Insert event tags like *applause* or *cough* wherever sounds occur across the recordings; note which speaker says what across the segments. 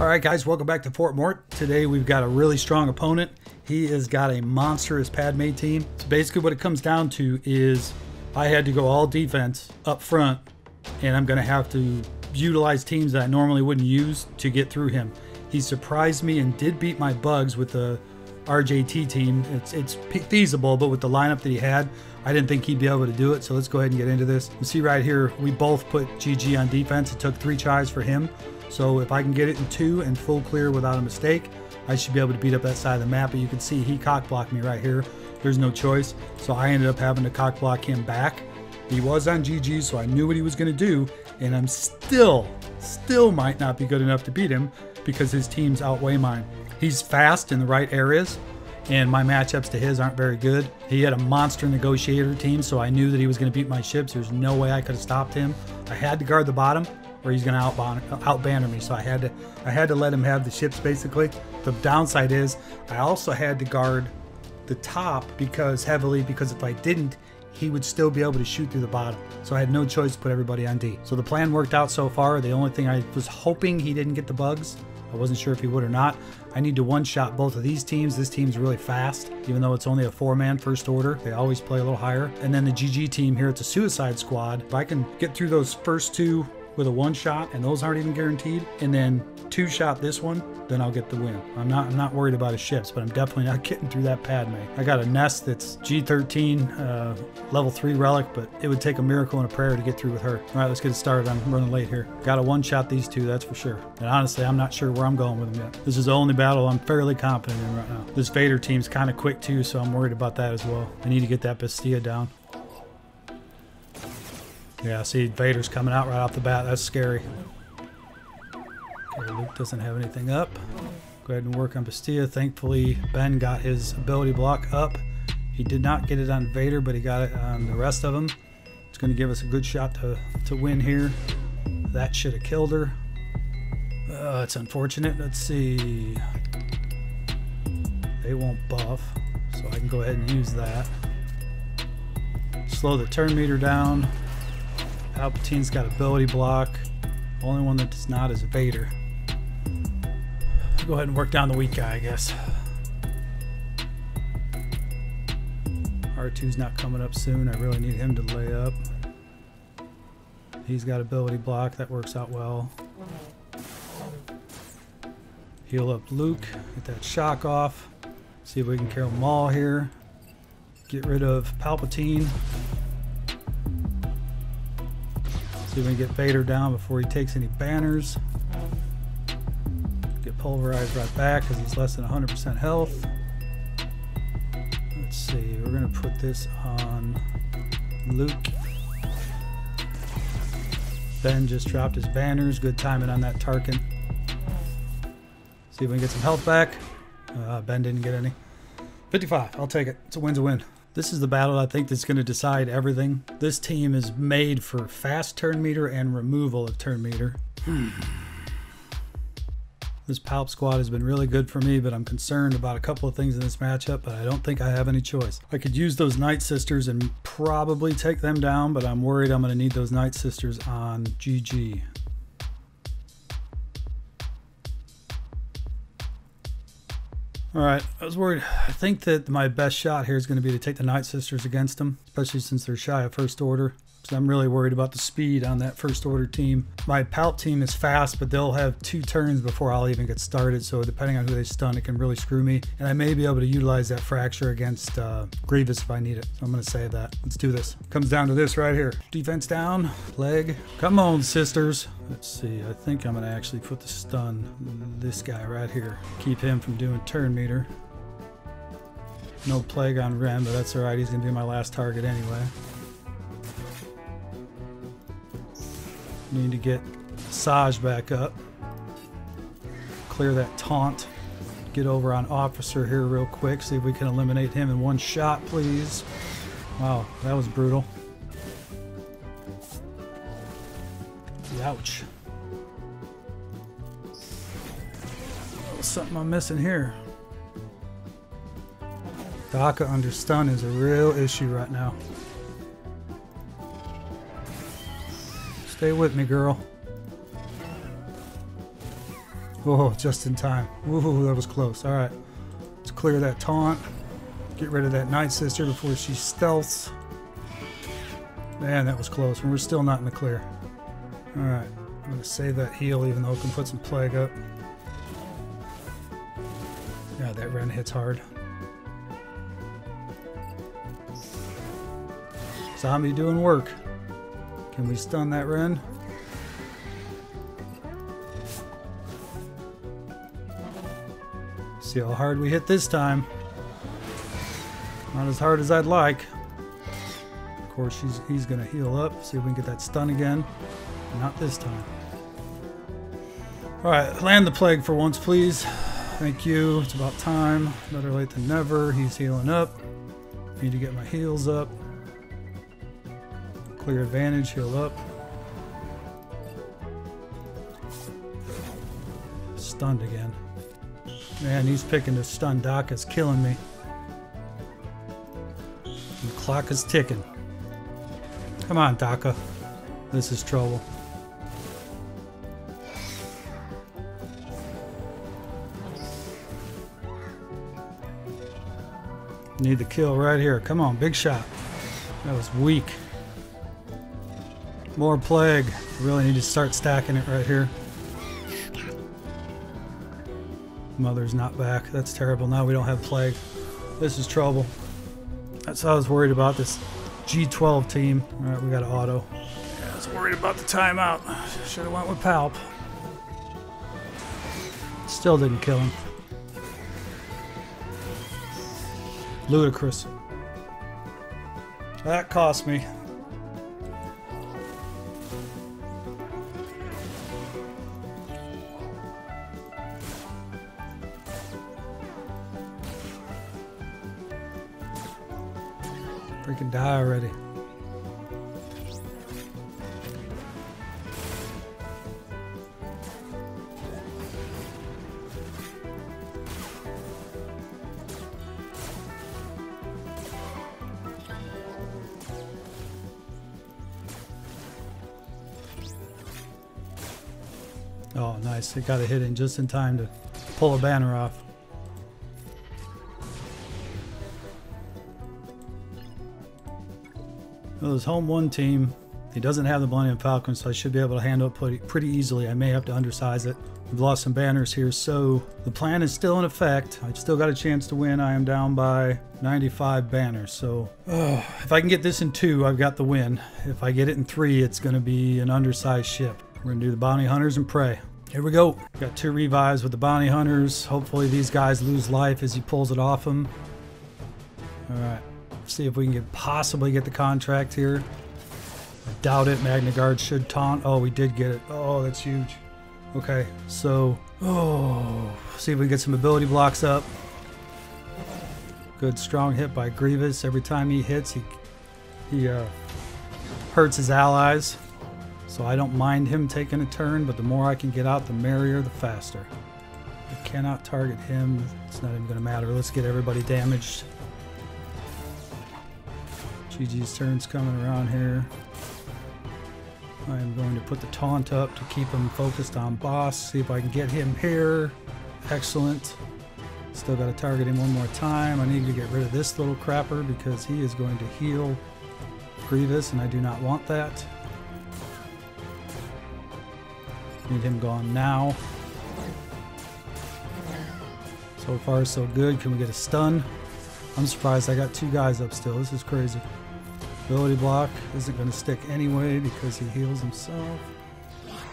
Speaker 1: All right, guys, welcome back to Fort Mort. Today we've got a really strong opponent. He has got a monstrous Padme team. So basically, what it comes down to is I had to go all defense up front, and I'm going to have to utilize teams that I normally wouldn't use to get through him. He surprised me and did beat my bugs with the RJT team. It's it's feasible, but with the lineup that he had, I didn't think he'd be able to do it. So let's go ahead and get into this. You see right here, we both put GG on defense. It took three tries for him. So if I can get it in two and full clear without a mistake, I should be able to beat up that side of the map. But you can see he cock blocked me right here. There's no choice. So I ended up having to cock block him back. He was on GG, so I knew what he was going to do. And I'm still, still might not be good enough to beat him because his teams outweigh mine. He's fast in the right areas, and my matchups to his aren't very good. He had a monster negotiator team, so I knew that he was going to beat my ships. There's no way I could have stopped him. I had to guard the bottom, or he's going to outbanner me. So I had to, I had to let him have the ships basically. The downside is I also had to guard the top because heavily because if I didn't, he would still be able to shoot through the bottom. So I had no choice to put everybody on D. So the plan worked out so far. The only thing I was hoping he didn't get the bugs. I wasn't sure if he would or not. I need to one-shot both of these teams. This team's really fast, even though it's only a four-man first order. They always play a little higher. And then the GG team here, it's a suicide squad. If I can get through those first two with a one shot, and those aren't even guaranteed, and then two shot this one, then I'll get the win. I'm not I'm not worried about his ships, but I'm definitely not *laughs* getting through that Padme. I got a nest that's G13, uh, level three relic, but it would take a miracle and a prayer to get through with her. All right, let's get it started. I'm running late here. Got to one shot these two, that's for sure. And honestly, I'm not sure where I'm going with them yet. This is the only battle I'm fairly confident in right now. This Vader team's kind of quick too, so I'm worried about that as well. I need to get that Bastila down. Yeah, I see, Vader's coming out right off the bat. That's scary. Okay, Luke doesn't have anything up. Go ahead and work on Bastila. Thankfully, Ben got his ability block up. He did not get it on Vader, but he got it on the rest of them. It's going to give us a good shot to, to win here. That should have killed her. Uh, it's unfortunate. Let's see. They won't buff, so I can go ahead and use that. Slow the turn meter down. Palpatine's got ability block. Only one that does not is Vader. Go ahead and work down the weak guy, I guess. R2's not coming up soon. I really need him to lay up. He's got ability block. That works out well. Heal up Luke. Get that shock off. See if we can kill them all here. Get rid of Palpatine. See if we can get Vader down before he takes any banners. Get pulverized right back because he's less than 100% health. Let's see, we're going to put this on Luke. Ben just dropped his banners. Good timing on that Tarkin. See if we can get some health back. Uh, ben didn't get any. 55, I'll take it. It's a win's a win. This is the battle I think that's going to decide everything. This team is made for fast turn meter and removal of turn meter. *sighs* This Palp squad has been really good for me, but I'm concerned about a couple of things in this matchup, but I don't think I have any choice. I could use those Night Sisters and probably take them down, but I'm worried I'm going to need those Night Sisters on GG. All right, I was worried. I think that my best shot here is going to be to take the Night Sisters against them, especially since they're shy of first order. So I'm really worried about the speed on that first order team. My Palp team is fast, but they'll have two turns before I'll even get started. So depending on who they stun, it can really screw me. And I may be able to utilize that fracture against uh, Grievous if I need it. So I'm going to save that. Let's do this. Comes down to this right here. Defense down, leg. Come on, sisters. Let's see. I think I'm going to actually put the stun this guy right here. Keep him from doing turn meter. No plague on Ren, but that's alright. He's going to be my last target anyway. Need to get Saj back up. Clear that taunt. Get over on Officer here real quick. See if we can eliminate him in one shot, please. Wow, that was brutal. Ouch. Something I'm missing here. Daka under stun is a real issue right now. Stay with me, girl. Oh, just in time. Ooh, that was close. All right. Let's clear that taunt. Get rid of that Night Sister before she stealths. Man, that was close. We're still not in the clear. All right. I'm going to save that heal even though it can put some plague up. Yeah, that Ren hits hard. Zombie doing work. Can we stun that Ren? See how hard we hit this time. Not as hard as I'd like. Of course, he's, he's going to heal up. See if we can get that stun again. Not this time. Alright, land the plague for once, please. Thank you. It's about time. Better late than never. He's healing up. Need to get my heals up. Clear advantage, heal up. Stunned again. Man, he's picking to stun Doc is killing me. The clock is ticking. Come on, Daka. This is trouble. Need the kill right here. Come on, big shot. That was weak. More plague. Really need to start stacking it right here. Mother's not back. That's terrible. Now we don't have plague. This is trouble. That's how I was worried about this G12 team. All right, we got an auto. Yeah, I was worried about the timeout. Should have went with Palp. Still didn't kill him. Ludicrous. That cost me. Oh, nice. It got a hit in just in time to pull a banner off. Well, his home one team, he doesn't have the Millennium Falcon, so I should be able to handle it pretty, easily. I may have to undersize it. We've lost some banners here, so the plan is still in effect. I've still got a chance to win. I am down by 95 banners, so oh, if I can get this in two, I've got the win. If I get it in three, it's going to be an undersized ship. We're to do the Bounty Hunters and pray. Here we go. Got two revives with the Bounty Hunters. Hopefully these guys lose life as he pulls it off them. All right. See if we can get possibly get the contract here. I doubt it. Magna Guard should taunt. Oh, we did get it. Oh, that's huge. Okay, so oh, see if we can get some ability blocks up. Good strong hit by Grievous. Every time he hits, he he uh, hurts his allies. So I don't mind him taking a turn, but the more I can get out, the merrier, the faster. I cannot target him. It's not even going to matter. Let's get everybody damaged. GG's turn's coming around here. I am going to put the taunt up to keep him focused on boss. See if I can get him here. Excellent. Still got to target him one more time. I need to get rid of this little crapper because he is going to heal Grievous and I do not want that. Need him gone now. So far so good. Can we get a stun? I'm surprised I got two guys up still. This is crazy. Ability block isn't going to stick anyway because he heals himself.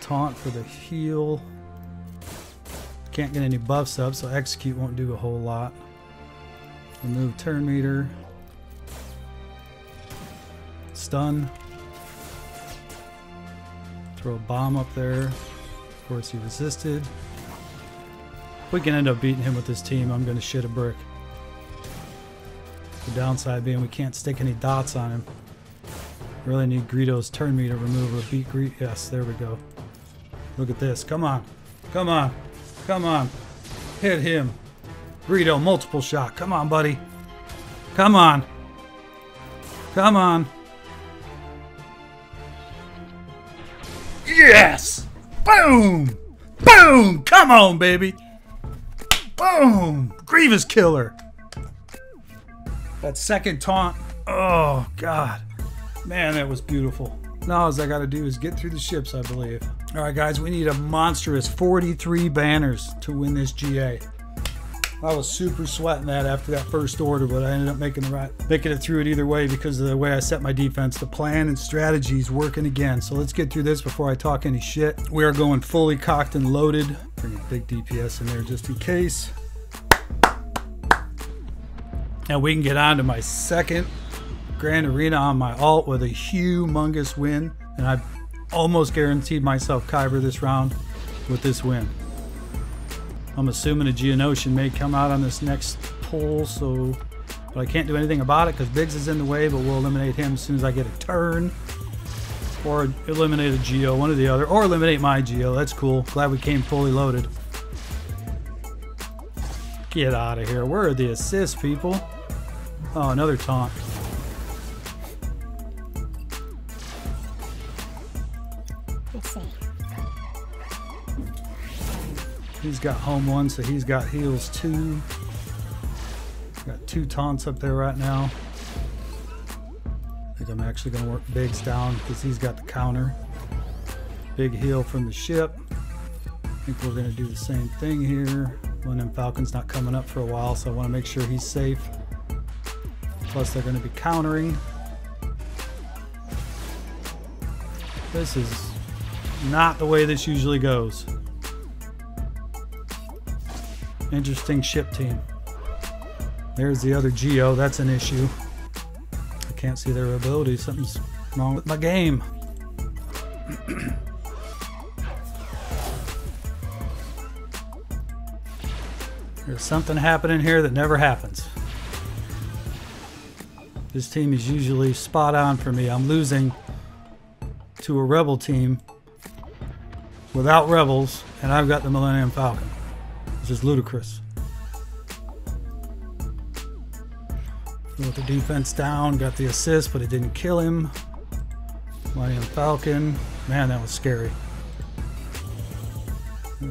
Speaker 1: Taunt for the heal. Can't get any buffs up, so execute won't do a whole lot. Remove turn meter. Stun. Throw a bomb up there. Of course, he resisted. If we can end up beating him with this team, I'm going to shit a brick. The downside being we can't stick any dots on him. Really need Greedo's turn meter remover. Beat Greed. Yes, there we go. Look at this. Come on. Come on. Come on. Hit him. Greedo, multiple shot. Come on, buddy. Come on. Come on. Yes! Boom! Boom! Come on, baby. Boom! Grievous killer. That second taunt. Oh, God. Man, that was beautiful. Now all I got to do is get through the ships, I believe. All right, guys, we need a monstrous 43 banners to win this GA. I was super sweating that after that first order, but I ended up making the right, making it through it either way because of the way I set my defense. The plan and strategy is working again. So let's get through this before I talk any shit. We are going fully cocked and loaded. Bring a big DPS in there just in case. Now we can get on to my second Grand Arena on my alt with a humongous win, and I almost guaranteed myself Kyber this round with this win. I'm assuming a Geonosian may come out on this next pull, so but I can't do anything about it because Biggs is in the way, but we'll eliminate him as soon as I get a turn. Or eliminate a Geo, one or the other. Or eliminate my Geo, that's cool. Glad we came fully loaded. Get out of here. Where are the assists, people? Oh, another taunt. He's got home one, so he's got heals two. Got two taunts up there right now. I think I'm actually going to work Biggs down because he's got the counter. Big heal from the ship. I think we're going to do the same thing here. One Falcon's not coming up for a while, so I want to make sure he's safe. Plus they're going to be countering. This is not the way this usually goes. Interesting ship team. There's the other Geo. That's an issue. I can't see their ability. Something's wrong with my game. *clears throat* There's something happening here that never happens. This team is usually spot on for me. I'm losing to a Rebel team without Rebels, and I've got the Millennium Falcon. Just ludicrous. With the defense down, got the assist, but it didn't kill him. Millennium Falcon. Man, that was scary. Uh,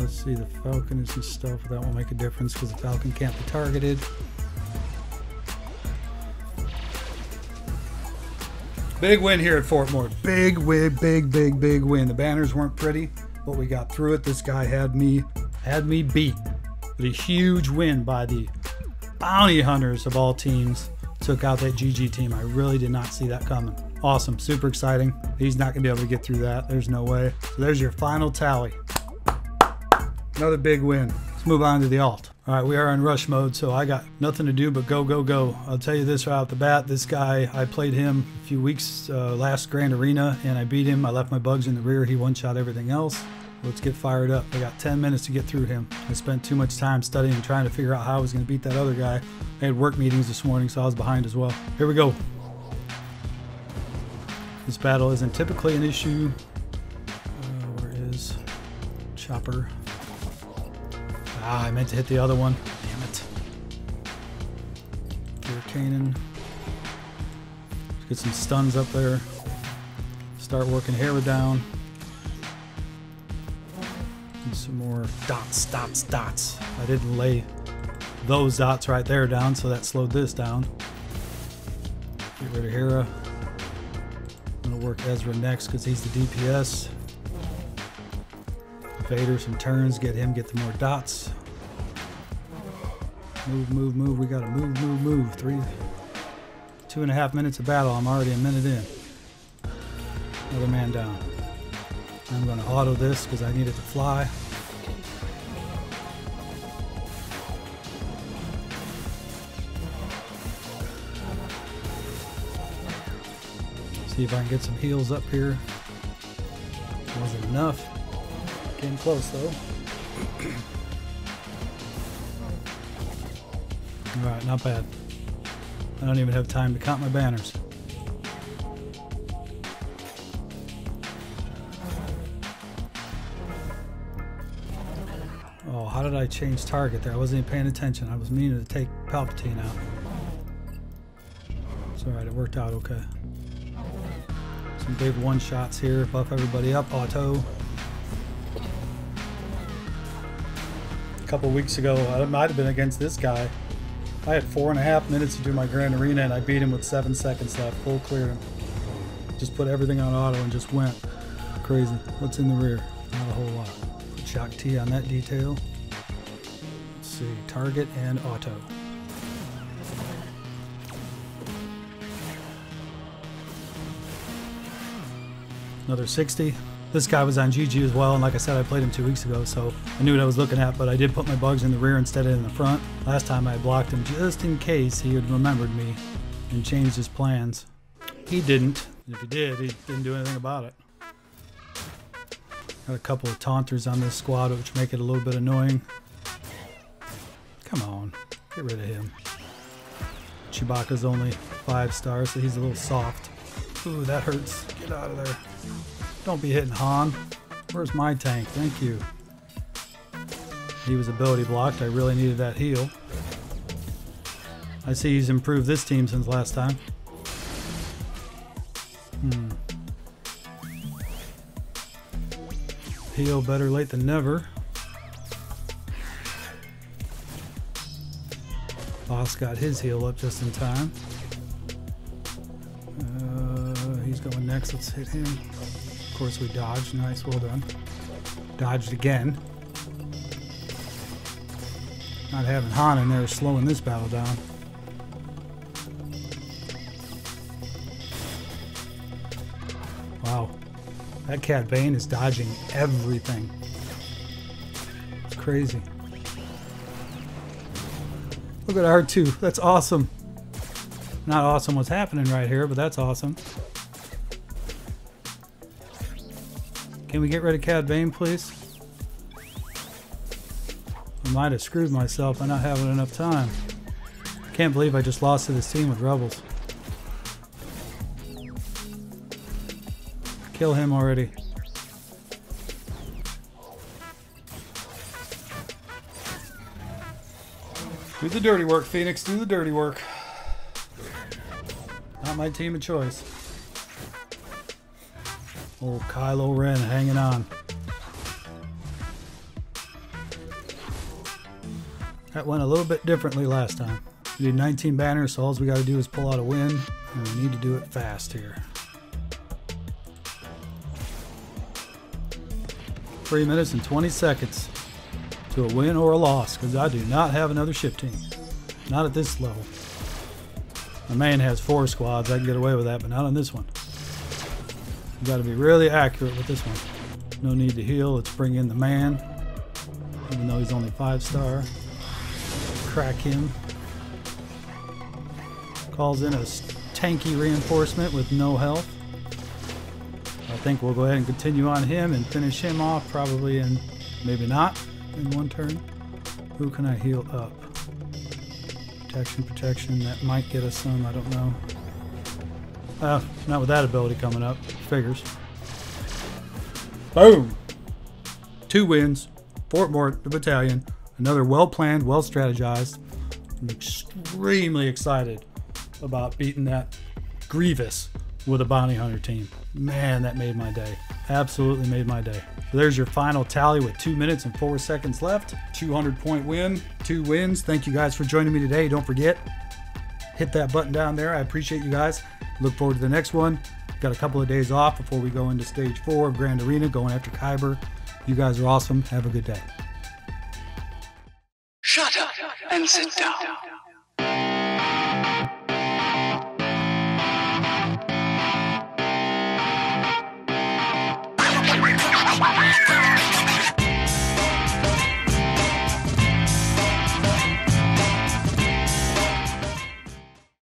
Speaker 1: let's see, the Falcon is some stuff. That won't make a difference because the Falcon can't be targeted. Big win here at Fort Mort. Big win, big, big, big win. The banners weren't pretty, but we got through it. This guy had me had me beat. But a huge win by the bounty hunters of all teams took out that GG team. I really did not see that coming. Awesome, super exciting. He's not gonna be able to get through that. There's no way. So there's your final tally. Another big win. Let's move on to the alt. All right, we are in rush mode, so I got nothing to do but go, go, go. I'll tell you this right off the bat. This guy, I played him a few weeks uh, last Grand Arena, and I beat him. I left my bugs in the rear. He one-shot everything else. Let's get fired up. I got 10 minutes to get through him. I spent too much time studying and trying to figure out how I was going to beat that other guy. I had work meetings this morning, so I was behind as well. Here we go. This battle isn't typically an issue. Uh, where is Chopper? Ah, I meant to hit the other one. Damn it. Hurricanean. Get some stuns up there. Start working Hera down some more dots, dots, dots. I didn't lay those dots right there down, so that slowed this down. Get rid of Hera. I'm gonna work Ezra next because he's the DPS. Vader some turns, get him, get the more dots. Move, move, move. We gotta move, move, move. Three, two and a half minutes of battle. I'm already a minute in. Another man down. I'm going to auto this because I need it to fly. See if I can get some heals up here. Wasn't enough. Came close though. Alright, not bad. I don't even have time to count my banners. Oh, how did I change target there? I wasn't even paying attention. I was meaning to take Palpatine out. It's alright, it worked out okay. Some big one shots here, buff everybody up, auto. A couple weeks ago. I might have been against this guy. I had four and a half minutes to do my Grand Arena, and I beat him with seven seconds left. Full clear. Just put everything on auto and just went crazy. What's in the rear? Not a whole lot. Shock T on that detail. Let's see, target and auto. Another 60. This guy was on GG as well, and like I said, I played him two weeks ago, so I knew what I was looking at, but I did put my bugs in the rear instead of in the front. Last time I blocked him just in case he had remembered me and changed his plans. He didn't. If he did, he didn't do anything about it. Got a couple of taunters on this squad, which make it a little bit annoying. Come on, get rid of him. Chewbacca's only five stars, so he's a little soft. Ooh, that hurts. Get out of there. Don't be hitting Han. Where's my tank? Thank you. He was ability blocked. I really needed that heal. I see he's improved this team since last time. Hmm. Heal better late than never. Boss got his heal up just in time. Going next. Let's hit him Of course we dodged. Nice, well done. Dodged again. Not having Han in there is slowing this battle down. Wow. That Cad Bane is dodging everything. It's crazy. Look at R2. That's awesome. Not awesome what's happening right here, but that's awesome. Can we get rid of Cad Bane, please? I might have screwed myself by not having enough time. Can't believe I just lost to this team with Rebels. Kill him already. Do the dirty work, Phoenix. Do the dirty work. Not my team of choice. Old Kylo Ren hanging on. That went a little bit differently last time. We did 19 banners, so all we got to do is pull out a win, and we need to do it fast here. Three minutes and 20 seconds to a win or a loss, because I do not have another ship team. Not at this level. My man has four squads, I can get away with that, but not on this one. You got to be really accurate with this one. No need to heal. Let's bring in the man. Even though he's only five star. Crack him. Calls in a tanky reinforcement with no health. I think we'll go ahead and continue on him and finish him off probably in, maybe not, in one turn. Who can I heal up? Protection, protection. That might get us some. I don't know. Uh, not with that ability coming up. Figures. Boom! Two wins. Fort Mort, the battalion. Another well-planned, well-strategized. I'm extremely excited about beating that Grievous with a bounty hunter team. Man, that made my day. Absolutely made my day. So there's your final tally with two minutes and four seconds left. 200 point win, two wins. Thank you guys for joining me today. Don't forget, hit that button down there. I appreciate you guys. Look forward to the next one. Got a couple of days off before we go into stage four of Grand Arena, going after Kyber. You guys are awesome. Have a good day.
Speaker 2: Shut up and sit down.